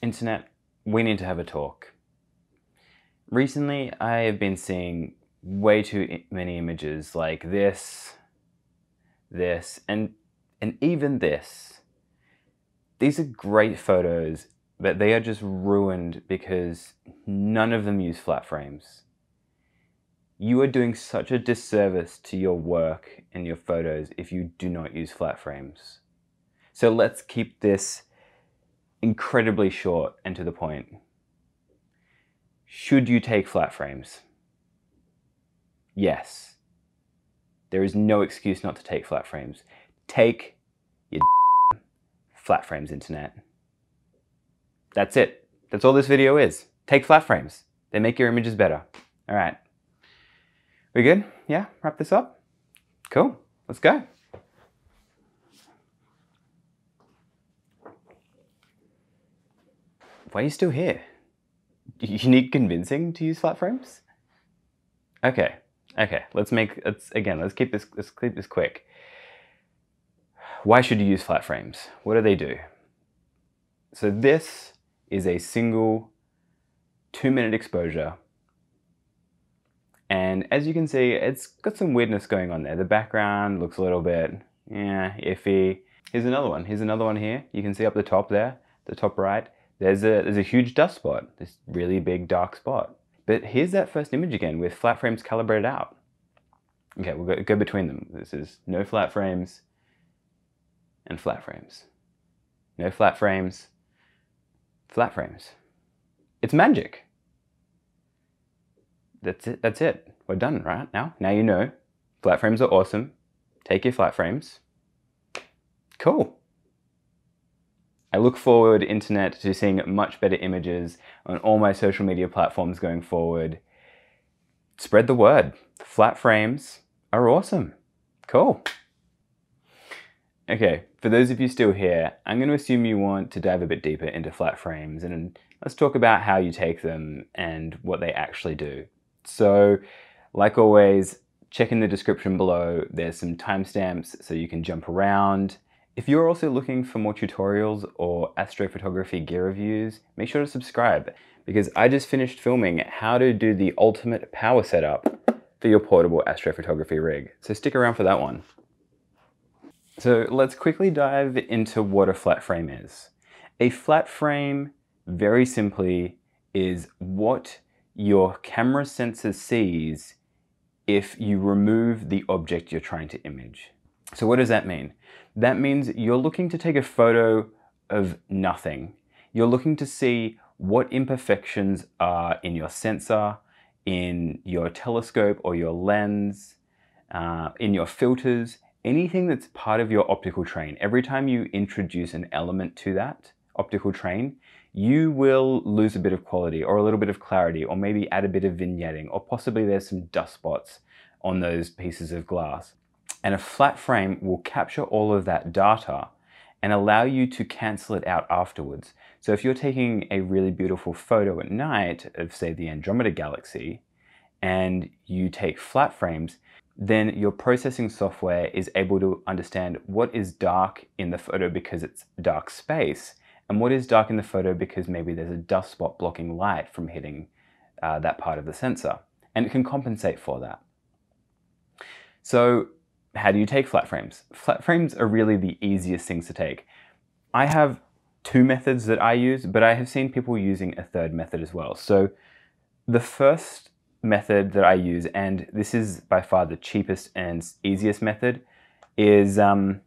Internet, we need to have a talk. Recently, I have been seeing way too many images like this, this, and, and even this. These are great photos, but they are just ruined because none of them use flat frames. You are doing such a disservice to your work and your photos if you do not use flat frames. So let's keep this incredibly short and to the point. Should you take flat frames? Yes. There is no excuse not to take flat frames. Take your flat frames, internet. That's it. That's all this video is. Take flat frames. They make your images better. All right. We good? Yeah? Wrap this up? Cool. Let's go. Why are you still here? You need convincing to use flat frames? Okay, okay, let's make, let's, again, let's keep this, let's keep this quick. Why should you use flat frames? What do they do? So this is a single two minute exposure. And as you can see, it's got some weirdness going on there. The background looks a little bit, yeah, iffy. Here's another one. Here's another one here. You can see up the top there, the top right there's a, there's a huge dust spot, this really big dark spot. But here's that first image again with flat frames calibrated out. Okay, we'll go, go between them. This is no flat frames and flat frames. No flat frames, flat frames. It's magic. That's it, that's it. We're done, right? Now, now you know. Flat frames are awesome. Take your flat frames. Cool. I look forward, internet, to seeing much better images on all my social media platforms going forward. Spread the word. Flat frames are awesome. Cool. Okay, for those of you still here, I'm going to assume you want to dive a bit deeper into flat frames and let's talk about how you take them and what they actually do. So, like always, check in the description below. There's some timestamps so you can jump around if you're also looking for more tutorials or astrophotography gear reviews, make sure to subscribe because I just finished filming how to do the ultimate power setup for your portable astrophotography rig. So stick around for that one. So let's quickly dive into what a flat frame is. A flat frame, very simply, is what your camera sensor sees if you remove the object you're trying to image. So what does that mean? That means you're looking to take a photo of nothing. You're looking to see what imperfections are in your sensor, in your telescope or your lens, uh, in your filters, anything that's part of your optical train. Every time you introduce an element to that optical train, you will lose a bit of quality or a little bit of clarity or maybe add a bit of vignetting or possibly there's some dust spots on those pieces of glass. And a flat frame will capture all of that data and allow you to cancel it out afterwards. So if you're taking a really beautiful photo at night of say the Andromeda Galaxy and you take flat frames, then your processing software is able to understand what is dark in the photo because it's dark space and what is dark in the photo because maybe there's a dust spot blocking light from hitting uh, that part of the sensor. And it can compensate for that. So how do you take flat frames? Flat frames are really the easiest things to take. I have two methods that I use, but I have seen people using a third method as well. So the first method that I use, and this is by far the cheapest and easiest method, is um,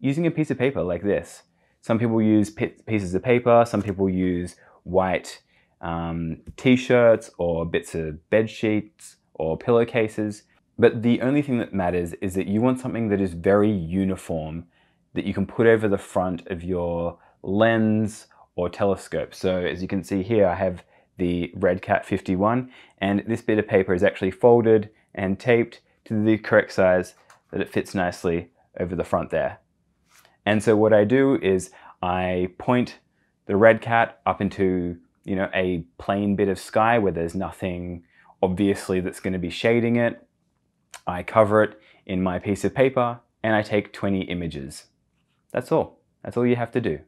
using a piece of paper like this. Some people use pieces of paper, some people use white um, t-shirts or bits of bed sheets or pillowcases. But the only thing that matters is that you want something that is very uniform that you can put over the front of your lens or telescope. So as you can see here, I have the Redcat 51 and this bit of paper is actually folded and taped to the correct size that it fits nicely over the front there. And so what I do is I point the Redcat up into you know a plain bit of sky where there's nothing obviously that's going to be shading it I cover it in my piece of paper and I take 20 images. That's all. That's all you have to do.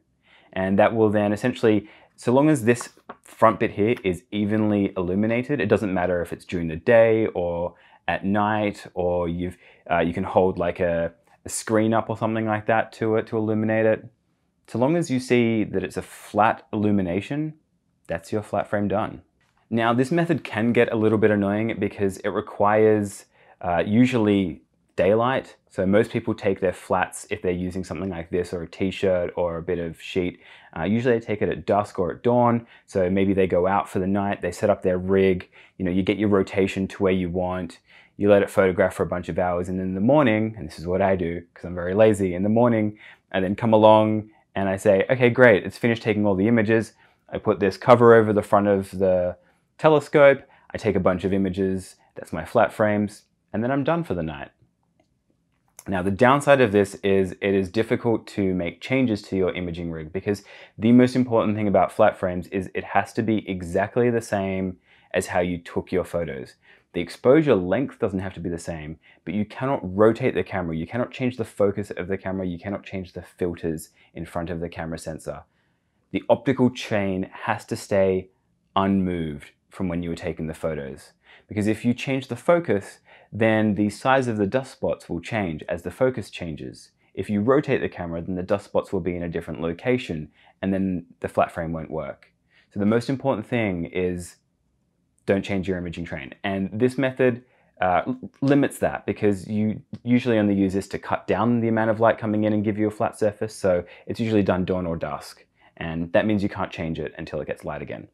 And that will then essentially So long as this front bit here is evenly illuminated, it doesn't matter if it's during the day or at night or you've, uh, you can hold like a, a screen up or something like that to it to illuminate it. So long as you see that it's a flat illumination, that's your flat frame done. Now this method can get a little bit annoying because it requires uh, usually daylight. So most people take their flats if they're using something like this or a t-shirt or a bit of sheet. Uh, usually they take it at dusk or at dawn. So maybe they go out for the night, they set up their rig, you know, you get your rotation to where you want, you let it photograph for a bunch of hours and then in the morning, and this is what I do because I'm very lazy, in the morning I then come along and I say, okay, great, it's finished taking all the images. I put this cover over the front of the telescope, I take a bunch of images, that's my flat frames, and then I'm done for the night. Now the downside of this is it is difficult to make changes to your imaging rig because the most important thing about flat frames is it has to be exactly the same as how you took your photos. The exposure length doesn't have to be the same, but you cannot rotate the camera, you cannot change the focus of the camera, you cannot change the filters in front of the camera sensor. The optical chain has to stay unmoved from when you were taking the photos. Because if you change the focus, then the size of the dust spots will change as the focus changes. If you rotate the camera, then the dust spots will be in a different location and then the flat frame won't work. So the most important thing is don't change your imaging train. And this method uh, limits that because you usually only use this to cut down the amount of light coming in and give you a flat surface. So it's usually done dawn or dusk. And that means you can't change it until it gets light again.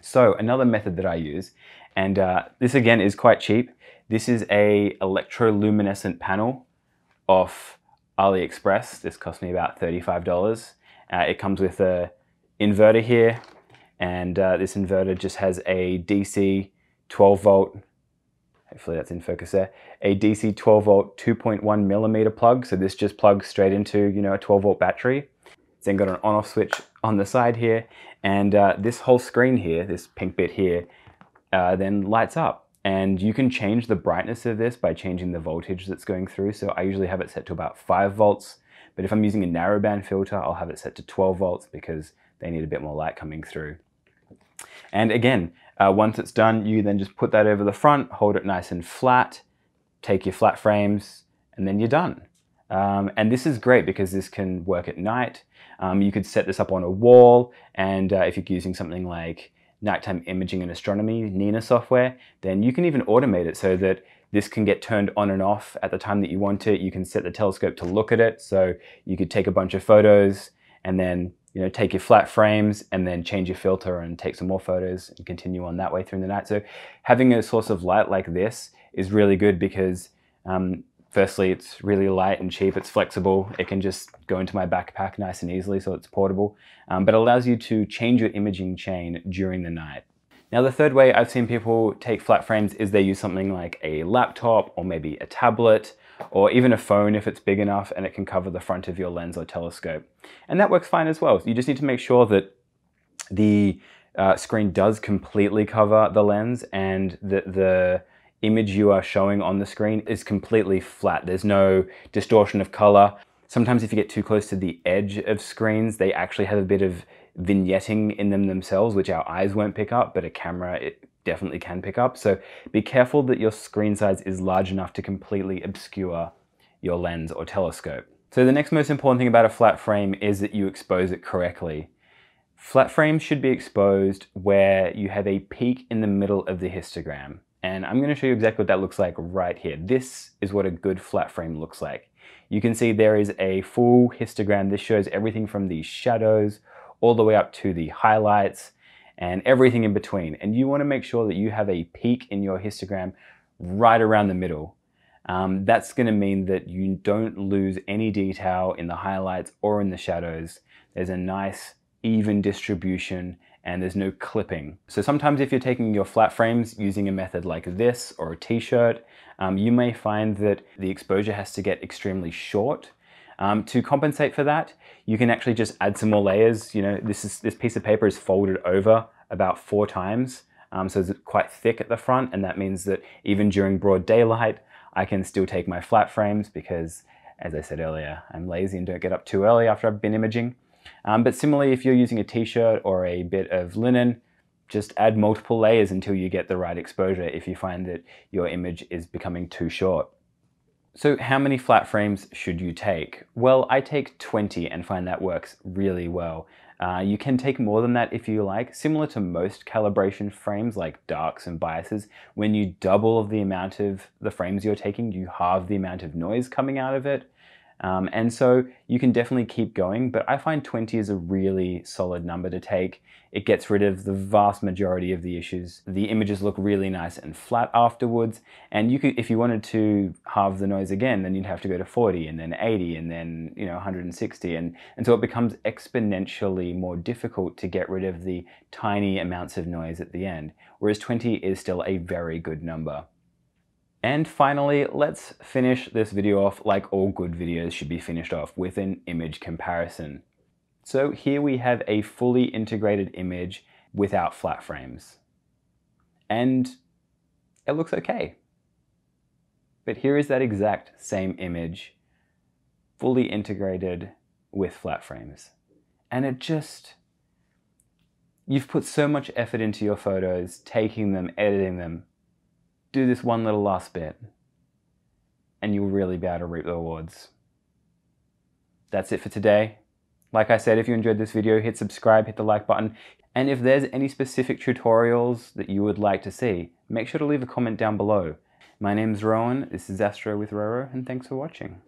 So another method that I use, and uh, this again is quite cheap. This is a electroluminescent panel off AliExpress. This cost me about $35. Uh, it comes with a inverter here, and uh, this inverter just has a DC 12 volt, hopefully that's in focus there, a DC 12 volt 2.1 millimeter plug. So this just plugs straight into, you know, a 12 volt battery. It's then got an on off switch on the side here. And uh, this whole screen here, this pink bit here, uh, then lights up. And you can change the brightness of this by changing the voltage that's going through. So I usually have it set to about 5 volts. But if I'm using a narrowband filter, I'll have it set to 12 volts because they need a bit more light coming through. And again, uh, once it's done, you then just put that over the front, hold it nice and flat, take your flat frames, and then you're done. Um, and this is great because this can work at night. Um, you could set this up on a wall, and uh, if you're using something like nighttime imaging and astronomy, NINA software, then you can even automate it so that this can get turned on and off at the time that you want it. You can set the telescope to look at it, so you could take a bunch of photos and then you know take your flat frames and then change your filter and take some more photos and continue on that way through the night. So having a source of light like this is really good because um, Firstly, it's really light and cheap. It's flexible. It can just go into my backpack nice and easily, so it's portable. Um, but it allows you to change your imaging chain during the night. Now, the third way I've seen people take flat frames is they use something like a laptop or maybe a tablet or even a phone if it's big enough and it can cover the front of your lens or telescope. And that works fine as well. You just need to make sure that the uh, screen does completely cover the lens and that the image you are showing on the screen is completely flat. There's no distortion of color. Sometimes if you get too close to the edge of screens, they actually have a bit of vignetting in them themselves, which our eyes won't pick up, but a camera it definitely can pick up. So be careful that your screen size is large enough to completely obscure your lens or telescope. So the next most important thing about a flat frame is that you expose it correctly. Flat frames should be exposed where you have a peak in the middle of the histogram. And I'm going to show you exactly what that looks like right here. This is what a good flat frame looks like. You can see there is a full histogram. This shows everything from the shadows all the way up to the highlights and everything in between. And you want to make sure that you have a peak in your histogram right around the middle. Um, that's going to mean that you don't lose any detail in the highlights or in the shadows. There's a nice even distribution and there's no clipping. So sometimes if you're taking your flat frames using a method like this or a t-shirt, um, you may find that the exposure has to get extremely short. Um, to compensate for that, you can actually just add some more layers. You know, this, is, this piece of paper is folded over about four times. Um, so it's quite thick at the front and that means that even during broad daylight, I can still take my flat frames because as I said earlier, I'm lazy and don't get up too early after I've been imaging. Um, but similarly, if you're using a t-shirt or a bit of linen, just add multiple layers until you get the right exposure if you find that your image is becoming too short. So how many flat frames should you take? Well, I take 20 and find that works really well. Uh, you can take more than that if you like. Similar to most calibration frames like darks and biases, when you double the amount of the frames you're taking, you halve the amount of noise coming out of it. Um, and so you can definitely keep going, but I find 20 is a really solid number to take. It gets rid of the vast majority of the issues. The images look really nice and flat afterwards. And you could, if you wanted to halve the noise again, then you'd have to go to 40 and then 80 and then, you know, 160. And, and so it becomes exponentially more difficult to get rid of the tiny amounts of noise at the end. Whereas 20 is still a very good number. And finally, let's finish this video off like all good videos should be finished off with an image comparison. So here we have a fully integrated image without flat frames. And it looks okay. But here is that exact same image, fully integrated with flat frames. And it just, you've put so much effort into your photos, taking them, editing them, do this one little last bit and you'll really be able to reap the rewards. That's it for today. Like I said, if you enjoyed this video, hit subscribe, hit the like button, and if there's any specific tutorials that you would like to see, make sure to leave a comment down below. My name's Rowan, this is Astro with Roro, and thanks for watching.